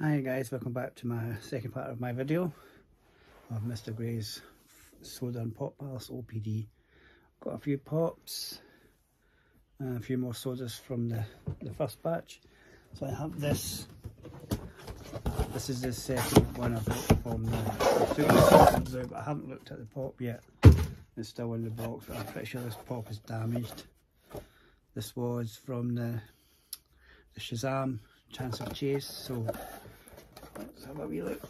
Hi guys, welcome back to my second part of my video of Mr Gray's Soda and Pop Palace OPD. Got a few pops and a few more sodas from the, the first batch. So I have this, this is the second one I've got from the, the but I haven't looked at the pop yet. It's still in the box, but I'm pretty sure this pop is damaged. This was from the, the Shazam Chance of Chase, so Let's have a wee look.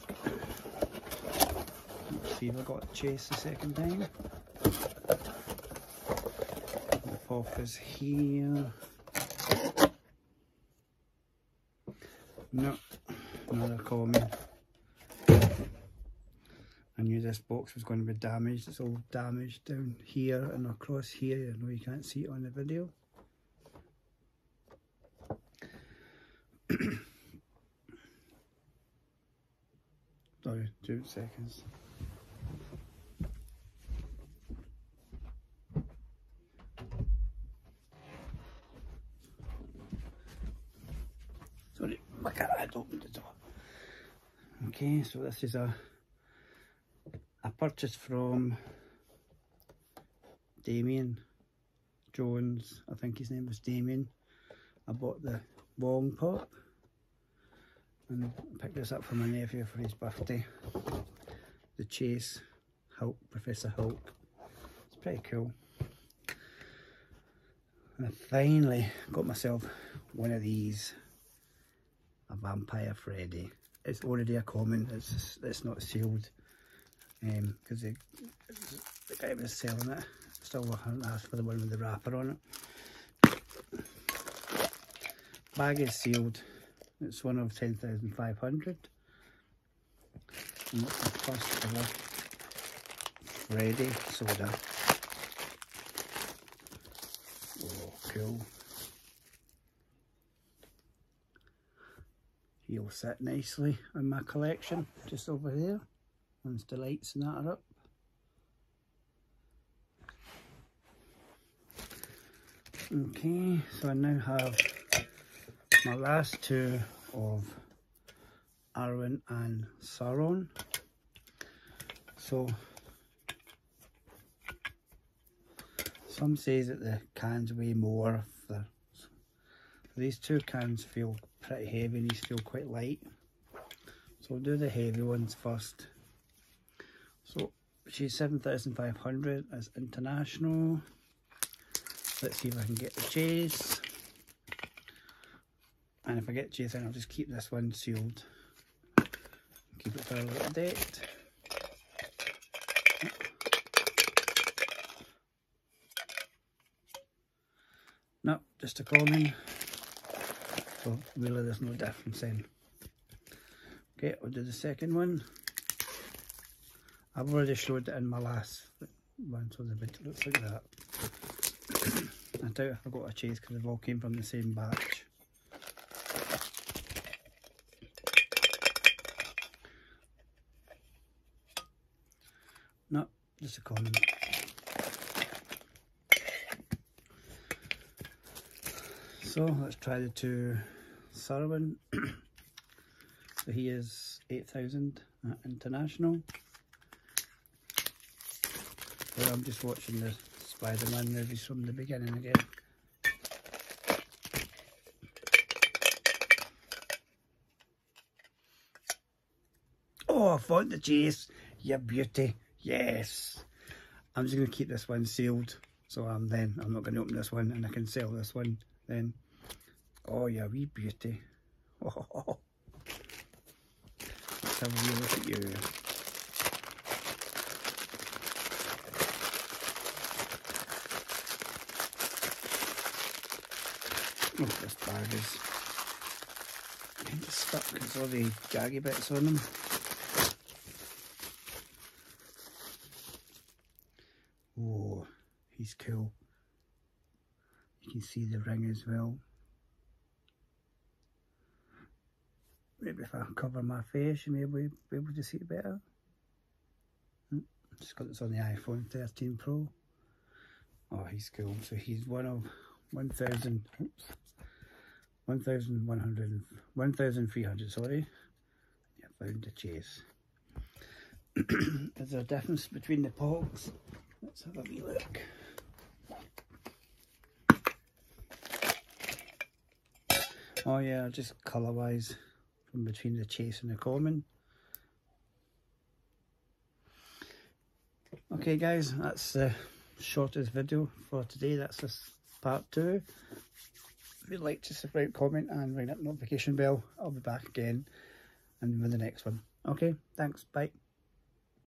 Let's see if I got chase the second time. The pop is here. No, another comment. I knew this box was going to be damaged. It's all damaged down here and across here. I know you can't see it on the video. Sorry, two seconds. Sorry, my cat had opened the door. Okay, so this is a a purchase from Damien Jones. I think his name was Damien. I bought the Wong Pop and picked this up for my nephew for his birthday. The Chase Hulk, Professor Hulk. It's pretty cool. And I finally got myself one of these, a Vampire Freddy. It's already a common, it's, it's not sealed because um, the, guy was selling it. Still haven't asked for the one with the wrapper on it. Bag is sealed it's one of 10,500. And that's the ready soda. Oh, cool. He'll sit nicely in my collection, just over there. Once the lights and that are up. Okay, so I now have my last two of Arwen and Sauron. So some says that the cans weigh more. The, these two cans feel pretty heavy and these feel quite light. So we'll do the heavy ones first. So she's 7,500 as international. Let's see if I can get the chase. And if I get Jathan, I'll just keep this one sealed. Keep it for a little date. No, just a common. So really there's no difference then. Okay, I'll do the second one. I've already showed it in my last one, so the video looks like that. I doubt if I got a chase because they've all came from the same batch. No, just a common. So let's try the two Sauron. so he is 8000 uh, international. So I'm just watching the Spider-Man movies from the beginning again. Oh, I found the chase, you beauty. Yes. I'm just going to keep this one sealed. So um, then I'm not going to open this one and I can sell this one then. Oh, yeah, wee beauty. Let's have a wee look at you. Oh, this bag is kind of stuck. There's all the jaggy bits on them. He's cool. You can see the ring as well. Maybe if I cover my face, you may be able to see it better. Hmm, just got this on the iPhone 13 Pro. Oh, he's cool. So he's one of 1,000, 1,100, 1,300, sorry, found the chase. Is there a difference between the pogs? Let's have a wee look. Oh yeah, just colour wise from between the chase and the common. Okay guys, that's the shortest video for today. That's this part two. If you'd like to subscribe, comment and ring that notification bell, I'll be back again and with the next one. Okay, thanks, bye.